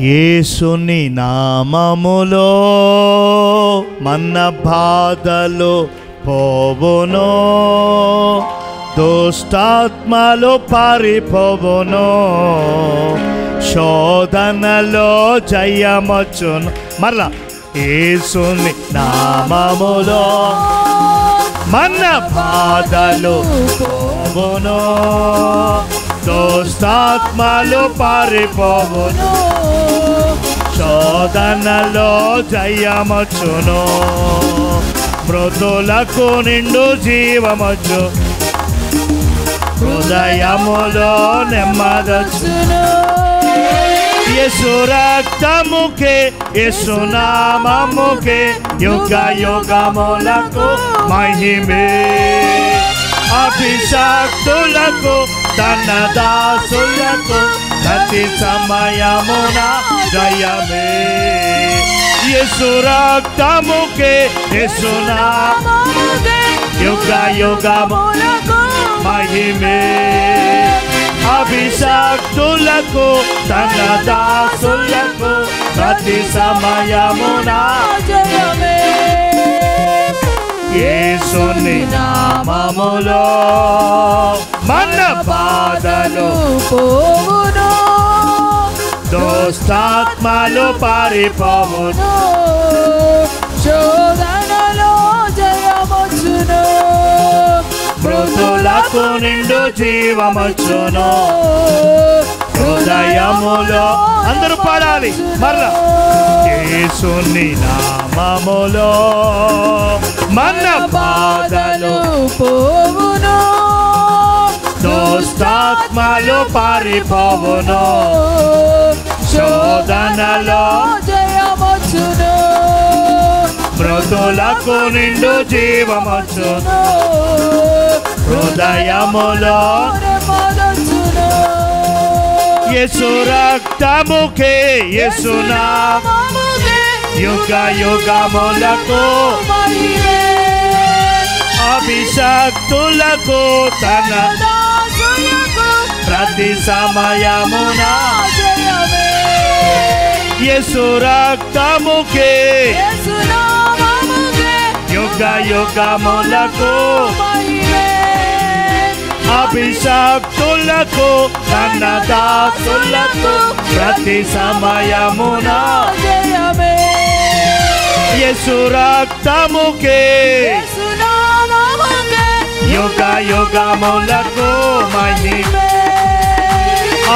ఏసుని నామములో మన బాధలు పోవును దుష్టాత్మలు పారిపోవును శోధనలో జయమచ్చును. మరలా యేసుని నామములో మన బాధలు పోవును దుష్టాత్మలు పారిపోవును. శోధనలో జయమొచ్చును మృతులకు నిండు జీవమొచ్చు హృదయములో నెమ్మదొచ్చు యేసు రక్తముకే యేసు నామముకే యుగ యుగములకు మహిమే అభిషక్తులకు తన దాసులకు ప్రతి సమయమున జయమే. యేసు రక్తముకే యేసు నామముకే యుగ యుగము మహిమే. అభిషక్తులకు తన దాసులకు ప్రతి సమయమున యేసుని నామములో మన బాధలు పోవును. దోస్తాత్మలు పారిపోవును. శోధనలో జయమొచ్చును. మృతులకు నిండు జీవమొచ్చును. హృదయములో అందరూ పాడాలి మరలా. యేసుని నామములో మన బాధలు పోవును. దోస్తాత్మలు పారిపోవును. శోధనలో జయమొచ్చును. మృతులకు నిండు జీవమొచ్చును. హృదయములో యేసు నామముకే యుగ యుగములకు అభిషక్తులకు తన ప్రతి సమయమున యేసు రక్తముకే యేసునామముకే యుగ యుగములకు మహిమే అభిషక్తులకు తన దాసులకు ప్రతి సమయమున జయమే యేసు రక్తముకే యేసునామముకే యుగ యుగములకు మహిమ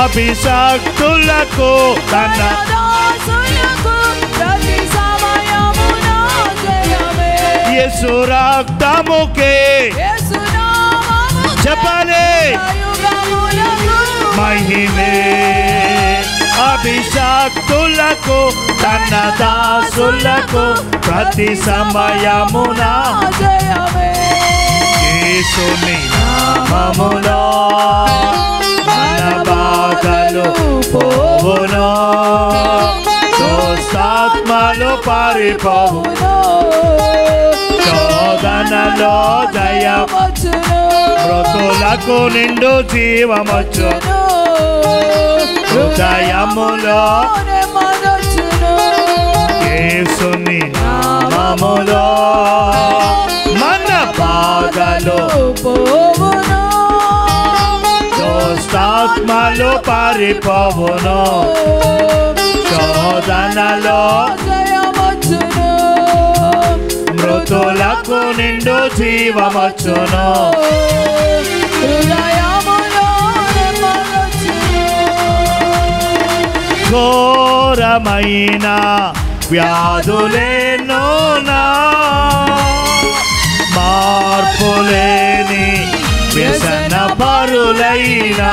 అభిషక్తులకు తన దాసులకు యేసు రక్తముకే యేసునామముకే చెప్పాలి యుగములకు మహిమే అభిషక్తులకు తన దాసులకు ప్రతి సమయమున జయమే యేసుని నామములో మన బాధలు పోవును దోస్తాత్మలు పారిపోవు శోధనలో జయం మృతులకు నిండు జీవమొచ్చు. హృదయములో యేసుని నామములో మన బాధలు దోస్తాత్మలు పారిపోవును. శోధనలో మృతులకు నిండు జీవమచ్చును. ఘోరమైన వ్యాధులేనోనా మార్పులేని వ్యసన పరులైనా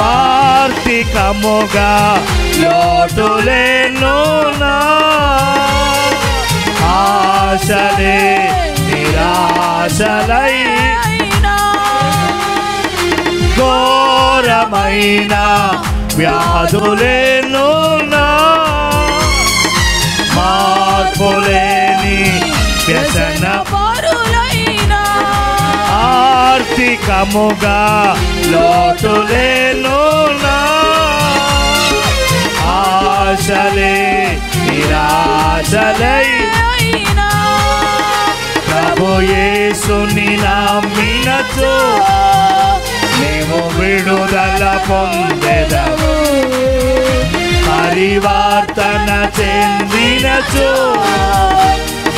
కార్తీకముగా లోటులేనోనా ఆశలే నిరాశలై ఘోరమైన వ్యాధులేనున్నా మార్పులేని వ్యసన ఆర్థికముగా లోటులేనున్నా నిరాశలే నిరాశలై యేసుని నమ్మినచో మేము విడుదల పొందెదము. పరివర్తన చెందినచో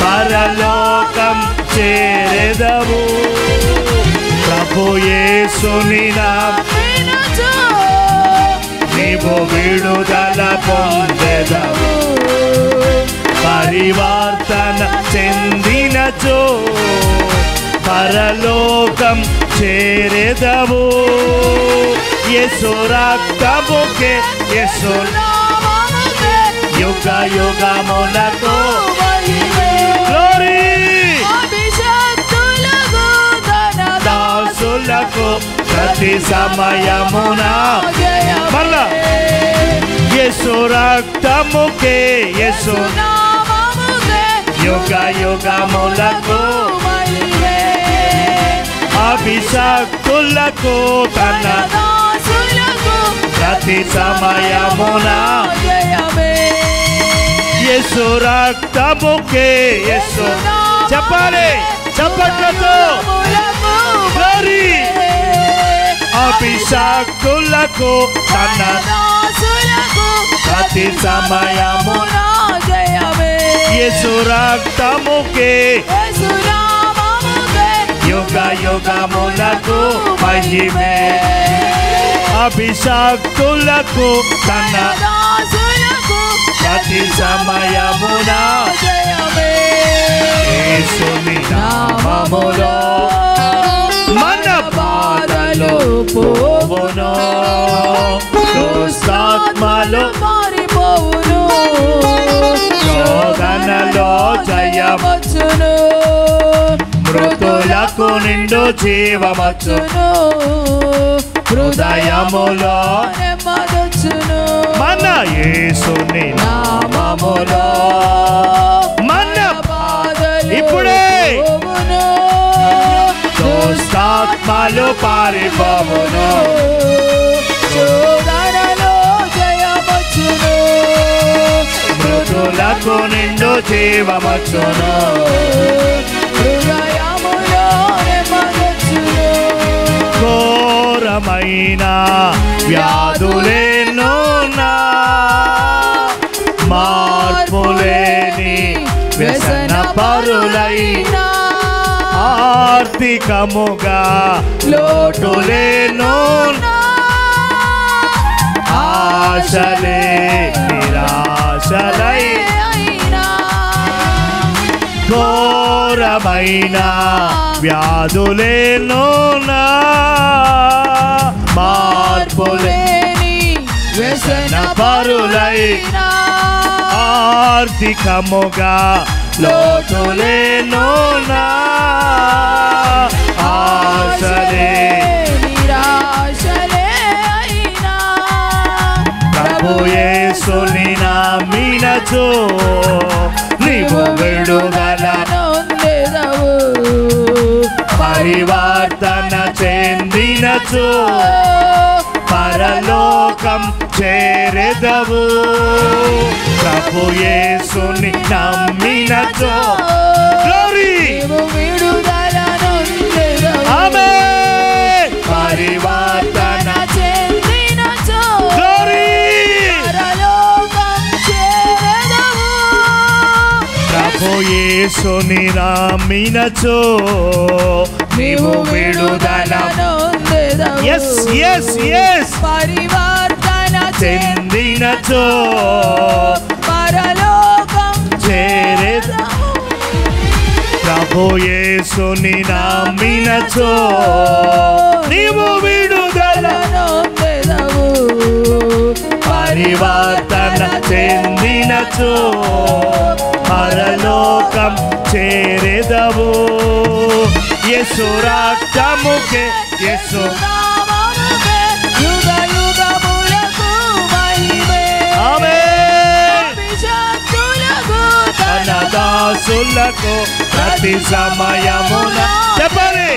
పరలోకం చేరెదవు ప్రభు యేసుని నమ్మి నీవు విడుదల పొందెదము. పరివర్తన చెందినచో పరలోకం చేరెదవు. యశో రక్తముకే యశో యుగ గ్లోరీ దాసులకు ప్రతి సమయమున మళ్ళా యశో రక్తముకే యశో యుగ యుగములకు అభిషక్తులకు తన ప్రతి సమయమున యశు రక్తముకే యశు చెప్పాలి చప్పట్లతో గ్లోరీ అభిషక్తులకు తన ప్రతి సమయమున 예수 락다 모게 예수 라마 모게 요가 요가 몰라고 마힘에 아비삭 돌라고 단나 같은 사마야 문화 예수님 나마모로 만나바달로 보보노 도삭 말로 머리 보노 శోధనలో జయం. వచ్చును మృతులకు నిండు జీవమచ్చు హృదయములో నెమ్మదొచ్చును మన యేసుని నామములో మన ఇప్పుడే. దుస్తాత్మలు పారిపోవును. మృతులకు నిండు జీవమచ్చును. ఘోరమైన వ్యాధులేను మార్పులేని వ్యసన పరులైన. ఆర్థికముగా లోటులేను ఆశలే ఘోరమైన వ్యాధులేనో నా మార్పులే వ్యసన పరులై ఆర్థికముగా లోటులేనో ఆశలే నిరాశలే అయినా ప్రభు యేసుని నమ్మినచో నీవు విడుదల. పరివర్తన చెందినచో. పరలోకం చేరెదవు. ప్రభు యేసుని నమ్మినచో. విడుదల పరివర్తన యేసుని నమ్మినచో నీవు విడుదల నొందెదవు. ఎస్ ఎస్ ఎస్ పరివర్తన చెందినచో. పరలోకం చేరెదవు. ప్రభు యేసుని నమ్మినచో నీవు విడుదల. పరివర్తన చెందినచో. పరలోకం చేరెదవు. యసు రక్తముకే యసు దాసులకు ప్రతి సమయమున చెప్పండి.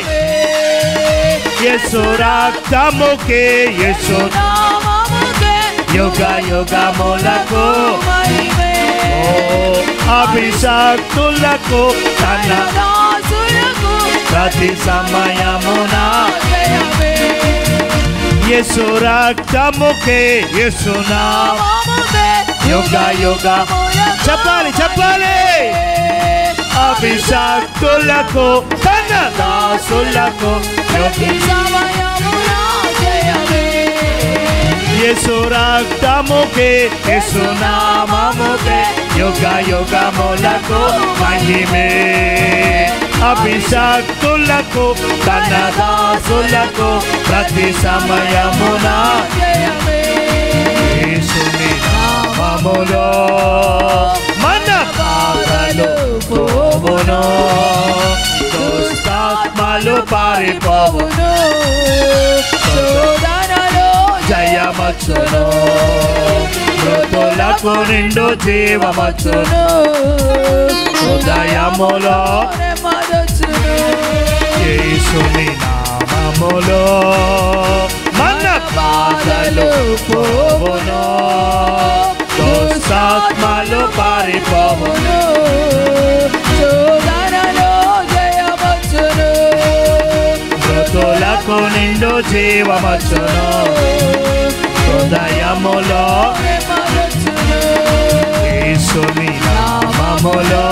యసు రక్తముకే యసు యుగ యుగములకు అభిషక్తులకు తన దాసులకు ప్రతి సమయమున జయమే యేసు రక్తముకే యేసు నామ నామముకే యుగ యుగ చెప్పాలి చెప్పాలి అభిషక్తులకు తన దాసులకు ప్రతి సమయమున యేసు రక్తముకే యేసు నామముకే యుగ యుగములకు మహిమే అభిషక్తులకు తన దాసులకు ప్రతి సమయమున జయమే యేసుని నామములో మన బాధలు పోవును దుష్టాత్మలు పారిపోవును శోధనలో జయమచ్చును మృతులకు నిండు జీవమచ్చును హృదయములో నెమ్మదొచ్చును యేసుని నామములో మన బాధలు పోవును దుష్టాత్మలు పారిపోవును మృతులకు నిండు జీవమచ్చును హృదయములో నెమ్మదొచ్చును యేసుని నామములో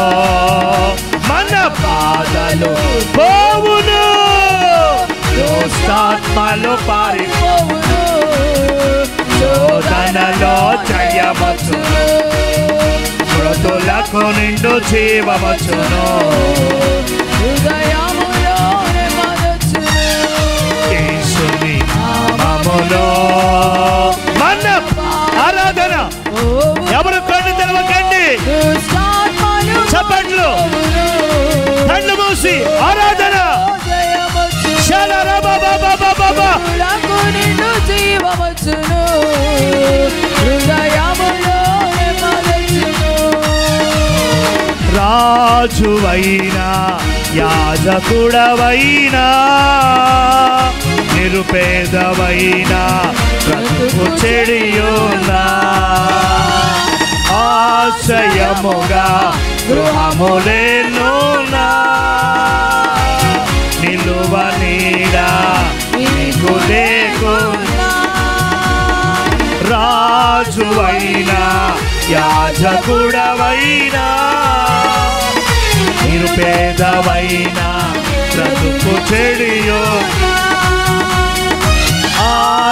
మన బాధలు పోవును దుష్టాత్మలు పారిపో పోవును శోధనలో జయమచ్చును మృతులకు నిండు జీవమచ్చును హృదయములో నెమ్మదొచ్చును యేసుని నామములో మన ఆరాధన. ఎవరు కళ్ళు తెరవకండి. దుష్టాత్మలు చప్పట్లు. కళ్ళు మూసి ఆరాధన. జయమొచ్చును శలరబబబబబబ. హృదయములో రాజువైనా యాజకుడవైనా. నిరుపేదవైనా బ్రతుకు చెడియున్నా ఆశయముగా గృహములేనున్నా నిలువ నీడా నీకు లేకున్నా. రాజువైనా యాజకుడవైనా నిరుపేదవైనా బ్రతుకు చెడియో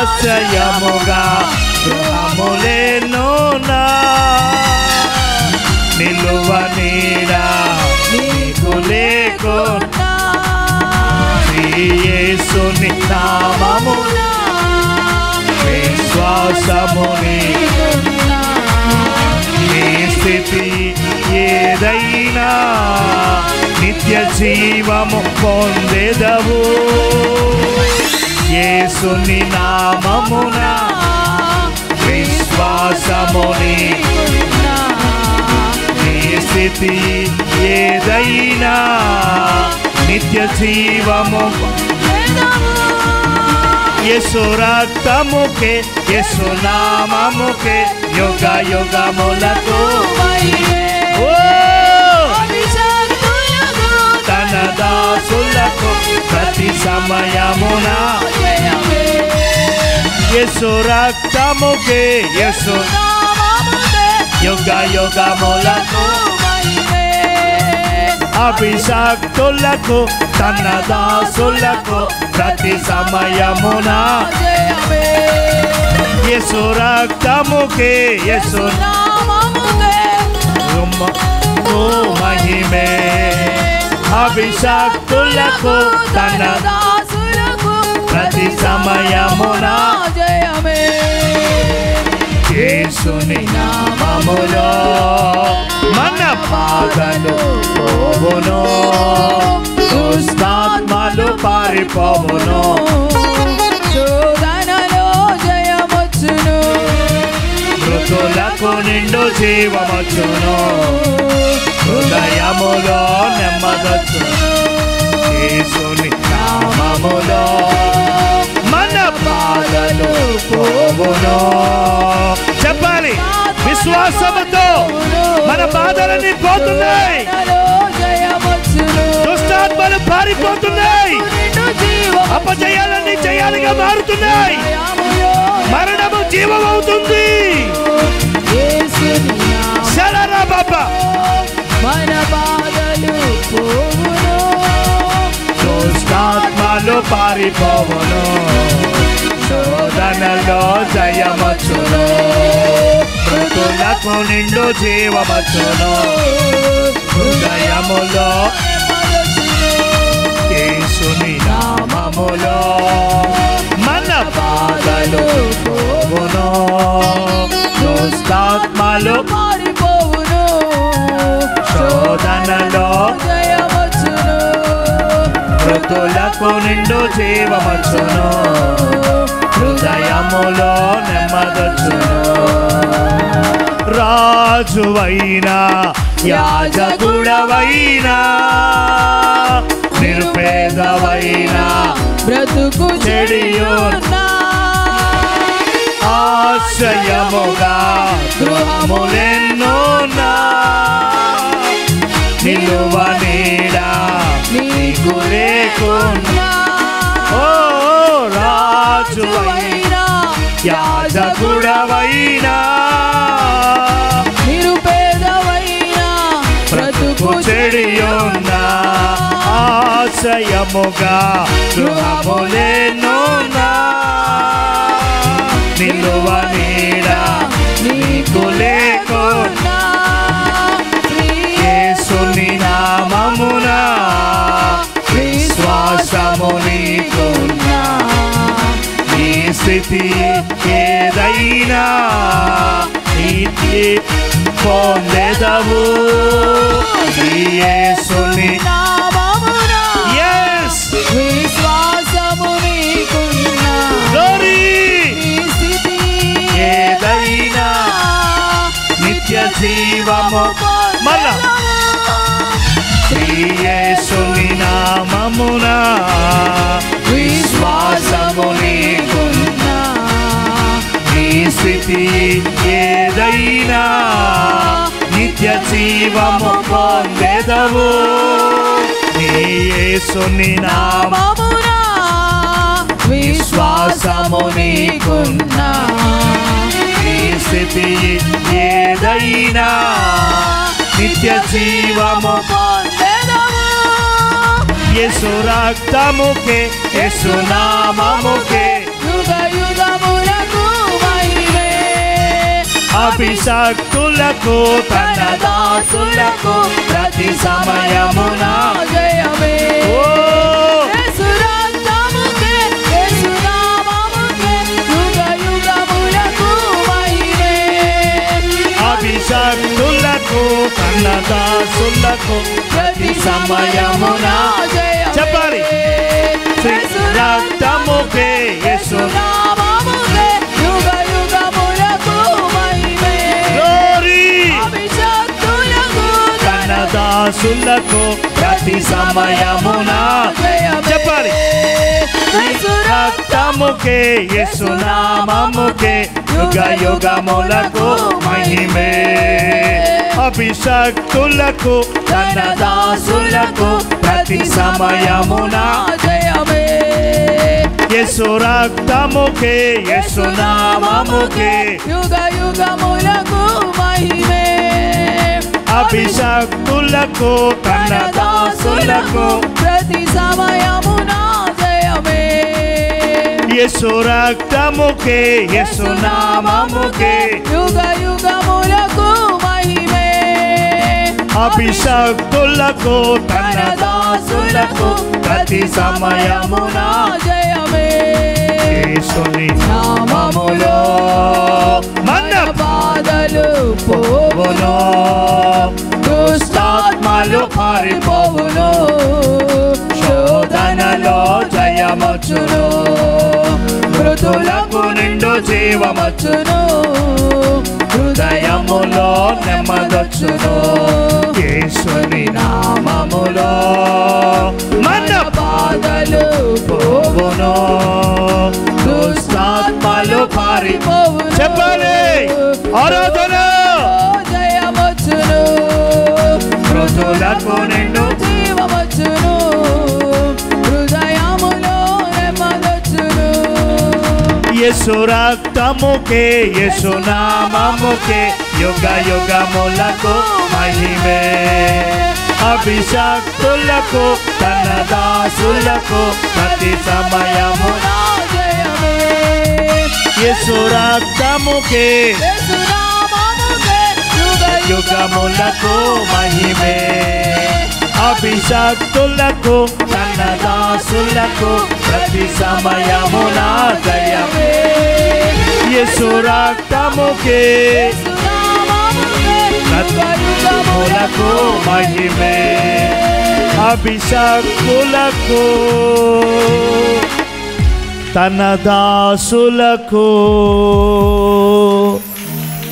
ఆశ్రయముగా గృహములేనోనా నిలువ నీడా నీకు లేకున్నా. యేసుని నామమున విశ్వాసముని నీ స్థితి ఏదైనా నిత్య జీవము పొందెదవు. యేసుని నామమున విశ్వాసముని నీ స్థితి ఏదైనా నిత్య జీవము. యేసు రక్తముకే యేసు నామముకే యుగ యుగములకు. ఓ తన దాసులకు ప్రతి సమయమున యేసు రక్తముకే యేసు యుగ యుగములకు అభిషక్తులకు తన దాసులకు ప్రతి సమయమున యేసు రక్తముకే యేసు రుమ్మ- ఓ మహిమే అభిషక్తులకు తన ప్రతి సమయమున జయమే. యేసుని నామములో మన బాధలు పోవును. దుష్టాత్మలు పారిపోవును. శోధనలో జయమొచ్చును. మృతులకు నిండు జీవమచ్చును. హృదయములో నెమ్మదచ్చును యేసుని నామములో మన బాధలు పోవును. చెప్పాలి విశ్వ విశ్వాసముతో మన బాధలన్నీ పోతున్నాయి. దుష్టాత్మలు పారిపోతున్నాయి. అపజయాలన్నీ జయాలుగా మారుతున్నాయి. మరణము జీవమవుతుంది. బాబా. మన బాధలు పోవును. దుష్టాత్మలు పారిపోవును. శోధనలో జయమచ్చును. మృతులకు నిండు జీవమచ్చును. హృదయములో యేసుని నామములో మన బాధలు పోవును. దుష్టాత్మలు పారి శోధనలో జయమొచ్చును మృతులకు నిండు జీవమచ్చును హృదయములో నెమ్మదొచ్చును. రాజువైనా యాజకుడవైనా నిరుపేదవైనా బ్రతుకు చెడియున్నా ఆశ్రయముగా గృహములెన్నోనా నిలువ నీడా నీకు లేకున్నా. ఓ రాజువైనా యాజకుడవైనా. నిరుపేదవైనా బ్రతుకు చెడియున్నా ఆశ్రయముగా గృహములేనున్నా నీతి పొందెదవు నీ స్థితి ఏదైనా నిత్య జీవము పొందెదవు. నీ యేసుని నామ విశ్వాసము నీకున్నా. నీ స్థితి ఏదైనా నిత్య జీవము యేసు రక్తముకే యేసు నామముకే యుగ యుగములకు అభిషక్తులకు తన దాసులకు ప్రతి సమయమున జయమే. అభిషక్తులకు తన దాసులకు ప్రతి సమయమున. చెప్పాలి. రక్తముకే యేసు దాసులకు ప్రతి సమయమున చెప్పాలి. రక్తముకే యేసు నామముకే యుగ యుగములకు మహిమే. అభిషక్తులకు తన దాసులకు ప్రతి సమయమున జయమే యేసు రక్తముకే యేసు నామముకే యుగ యుగములకు మహిమే. అభిషక్తులకు తన దాసులకు ప్రతి సమయమున జయమే. యేసు రక్తముకే యేసు నామముకే. యుగ యుగములకు మహిమే. అభిషక్తులకు తన దాసులకు ప్రతి సమయమున జయమే. యేసుని నామములో మన బాధలు పోవును. దుష్టాత్మలు పారిపోవును. శోధనలో జయమచ్చును. మృతులకు నిండు జీవమచ్చును. హృదయములో నెమ్మదొచ్చును. యేసుని నామములో మన బాధలు పోవును. దుష్టాత్మలు పారిపోవును. చెప్పాలి. ఆరాధన! జయమొచ్చును ఋతులకు నిన్ను జీవమొచ్చును. హృదయములో నెమ్మదొచ్చును యేసు రక్తముకే యేసు నామముకే యుగ యుగములకు మహిమే. అభిషక్తులకు తన దాసులకు ప్రతి సమయమునా యేసు రక్తముకే యేసునామముకే యుగ యుగములకు మహిమే అభిషక్తులకు తన దాసులకు ప్రతి సమయమున జయమే యేసు రక్తముకే యేసునామముకే యుగ రక్తములకు మహిమే అభిషక్తులకు తన దాసులకు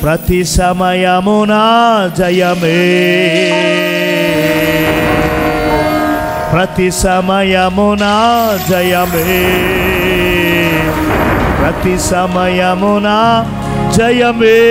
ప్రతి సమయమున జయమే. ప్రతి సమయమున జయమే. ప్రతి సమయమున జయమే.